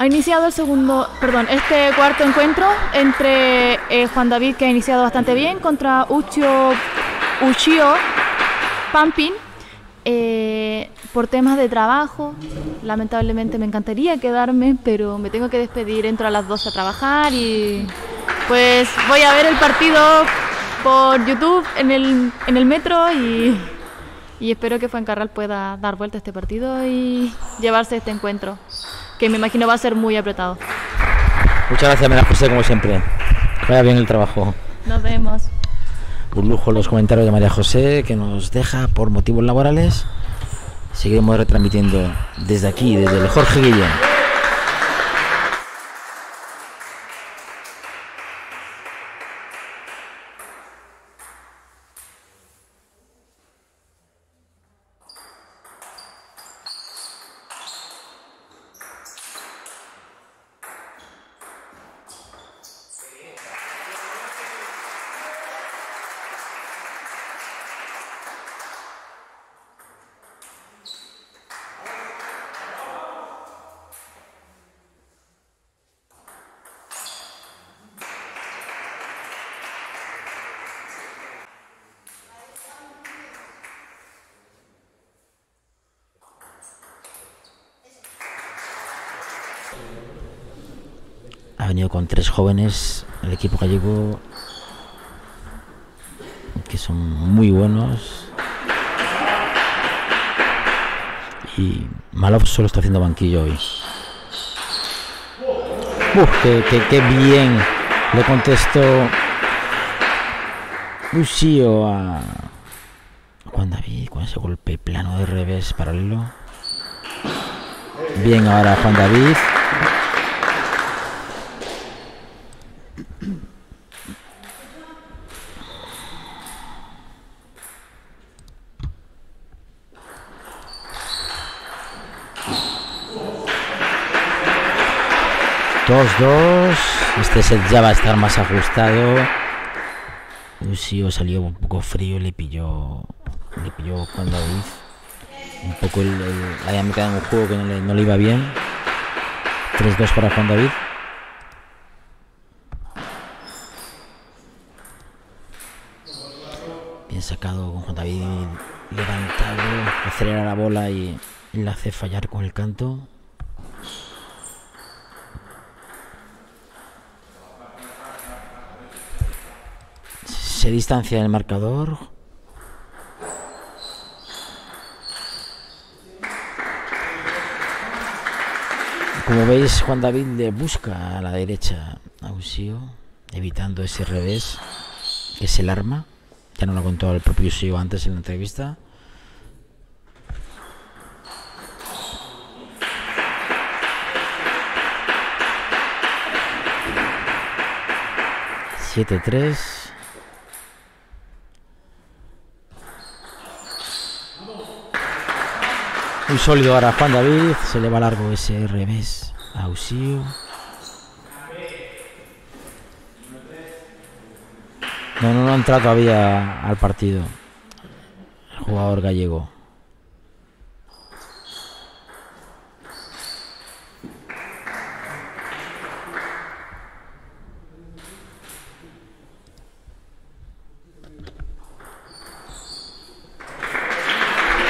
Ha iniciado el segundo, perdón, este cuarto encuentro entre eh, Juan David, que ha iniciado bastante bien, contra Ucho, Uchio Pampin. Eh, por temas de trabajo, lamentablemente me encantaría quedarme, pero me tengo que despedir, entro a las 12 a trabajar y pues voy a ver el partido por YouTube en el, en el metro y, y espero que Fuencarral pueda dar vuelta a este partido y llevarse este encuentro que me imagino va a ser muy apretado. Muchas gracias, María José, como siempre. Vaya bien el trabajo. Nos vemos. Un lujo los comentarios de María José, que nos deja por motivos laborales. Seguiremos retransmitiendo desde aquí, desde el Jorge Guillén. Con tres jóvenes, el equipo gallego, que son muy buenos. Y Malov solo está haciendo banquillo hoy. Uf, qué bien le contestó Lucio a Juan David con ese golpe plano de revés paralelo. Bien ahora Juan David. Dos, dos. Este set ya va a estar más ajustado. Lucio salió un poco frío, le pilló. Le pilló Juan David. Un poco el, el- la dinámica de un juego que no le, no le iba bien. 3-2 para Juan David. Bien sacado con Juan David levantado, acelera la bola y le hace fallar con el canto. Se distancia del marcador. Como veis, Juan David le busca a la derecha a Usío, evitando ese revés, que es el arma. Ya no lo contó el propio Usío antes en la entrevista. Siete tres. Muy sólido ahora Juan David. Se le va largo ese revés a Usío. No, no, no ha entrado todavía al partido. El jugador gallego.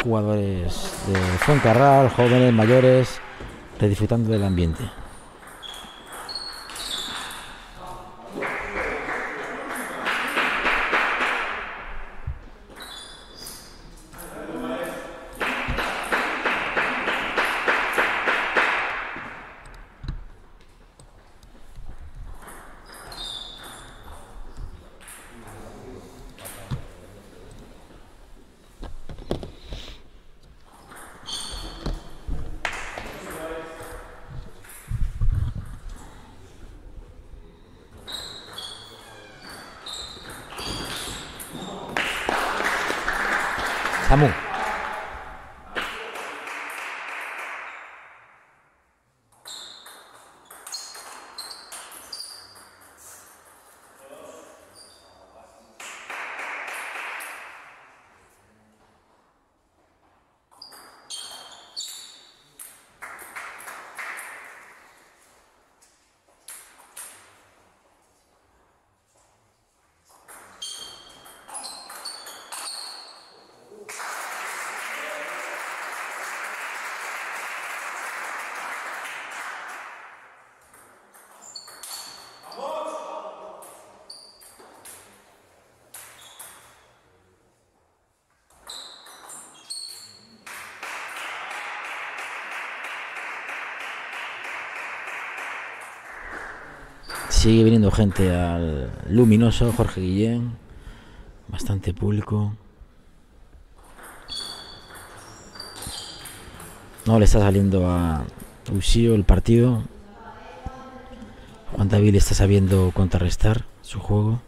Jugadores de Fuencarral, jóvenes, mayores, disfrutando del ambiente. Samu. Sigue viniendo gente al luminoso, Jorge Guillén. Bastante público. No le está saliendo a Ushio el partido. Juan David está sabiendo contrarrestar su juego.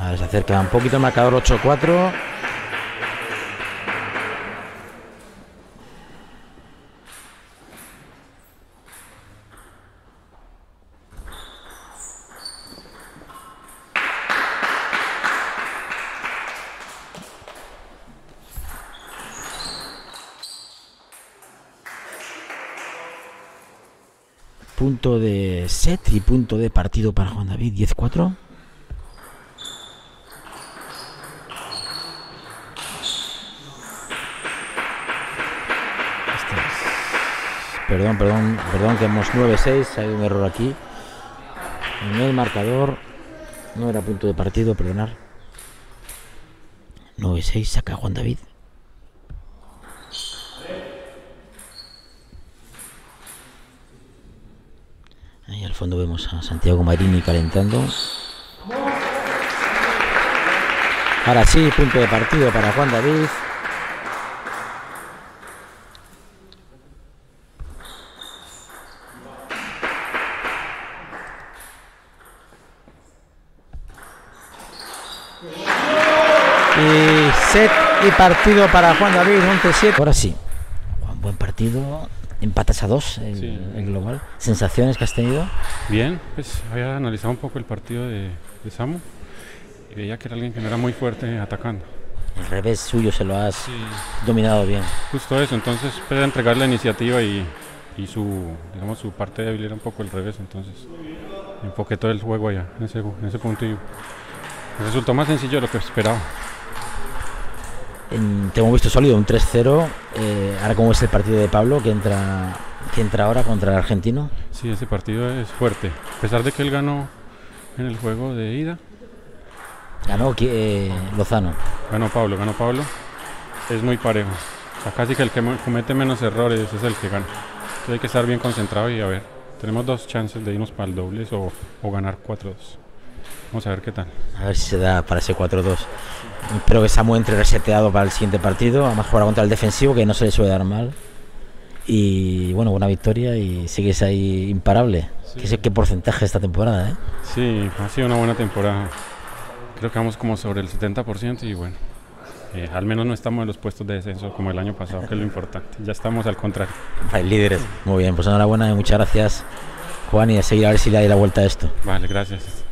A ver, se acerca un poquito el marcador 8-4. Punto de set y punto de partido para Juan David, 10-4. Este es- Perdón, perdón, perdón, que hemos 9-6, hay un error aquí. En el marcador no era punto de partido, perdonar. 9-6, saca Juan David. Ahí al fondo vemos a Santiago Marini calentando. Ahora sí, punto de partido para Juan David. Y set y partido para Juan David, 11-7. Ahora sí, buen partido. Empatas a dos el, Sí. el global. ¿Sensaciones que has tenido? Bien, pues había analizado un poco el partido de, de Samu y veía que era alguien que no era muy fuerte atacando. El revés suyo se lo has dominado bien. Justo eso, entonces puede entregar la iniciativa y, y su, digamos, su parte débil era un poco el revés, entonces enfoqué todo el juego allá, en ese, en ese punto y resultó más sencillo de lo que esperaba. En- te hemos visto sólido, un 3-0. Eh, ahora, ¿cómo es el partido de Pablo que entra, que entra ahora contra el argentino? Sí, ese partido es fuerte, a pesar de que él ganó en el juego de ida, Ganó eh, Lozano. ganó Pablo, ganó Pablo, es muy parejo. O sea, casi que el que comete menos errores es el que gana. Entonces hay que estar bien concentrado y a ver, tenemos dos chances de irnos para el dobles o, o ganar 4-2. Vamos a ver qué tal. A ver si se da para ese 4-2. Espero que Samu entre reseteado para el siguiente partido. Además, jugará contra el defensivo, que no se le suele dar mal. Y bueno, buena victoria y sigues ahí imparable. Sí. ¿Qué, qué porcentaje esta temporada? ¿eh? Sí, ha sido una buena temporada. Creo que vamos como sobre el 70% y bueno, eh, al menos no estamos en los puestos de descenso como el año pasado, que es lo importante. Ya estamos al contrario. Hay líderes. Muy bien, pues enhorabuena y muchas gracias, Juan. Y a seguir a ver si le da la vuelta a esto. Vale, gracias.